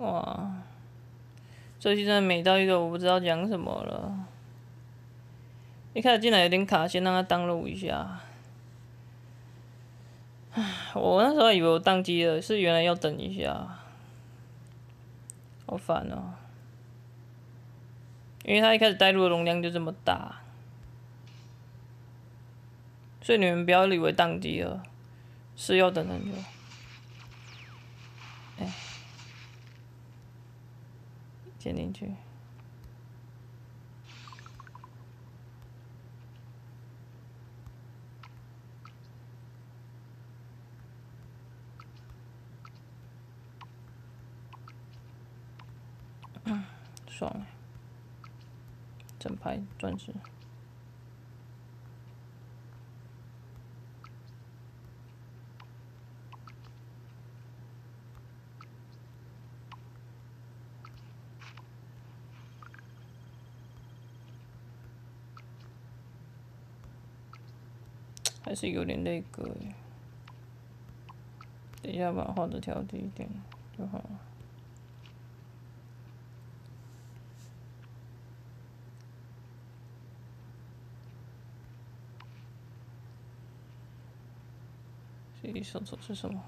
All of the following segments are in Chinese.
哇，这期真的美到一个我不知道讲什么了。一开始进来有点卡，先让他登录一下。唉，我那时候以为我宕机了，是原来要等一下，好烦哦。因为他一开始带入的容量就这么大，所以你们不要以为宕机了，是要等很久。哎，接进去。爽，整排钻石，还是有点那个，等一下把画质调低一点就好了。第手手是什么？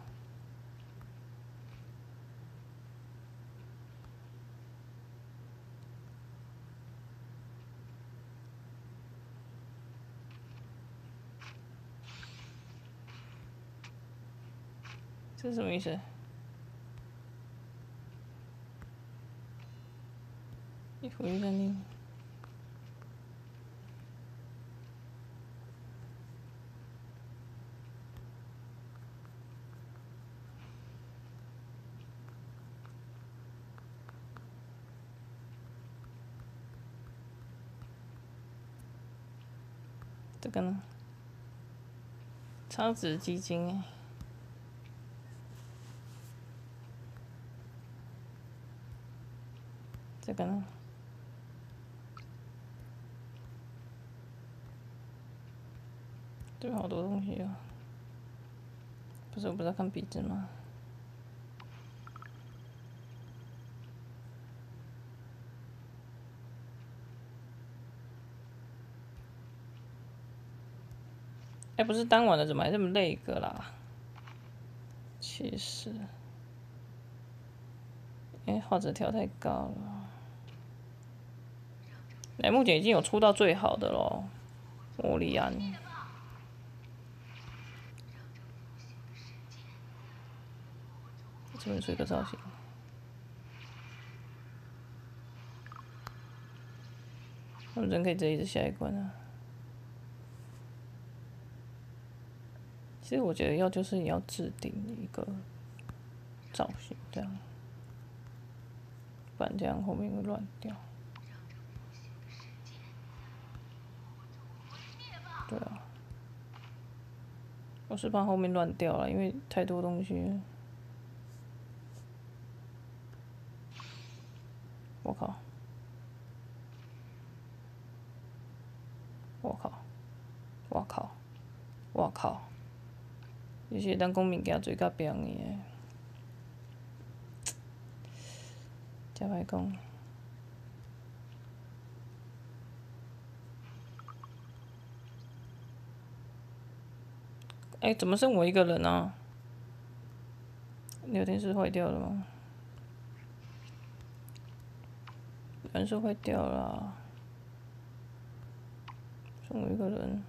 这是什么意思？衣服在那。这个呢？超值基金这个呢？对，好多东西啊！不是我不是在看笔记吗？哎，不是当晚的，怎么还这么累一个啦？其实，哎，画质调太高了。哎，目前已经有出到最好的咯，莫利安。这边是一个造型。我们人可以直接一直下一关啊。其实我觉得要就是你要制定一个造型，这样，不然这样后面会乱掉。对啊，我是怕后面乱掉了，因为太多东西。我靠！我靠！我靠！我靠！就是当讲物件做较便宜诶，真歹讲。哎，怎么剩我一个人啊？聊天室坏掉了吗？人是坏掉了，剩我一个人。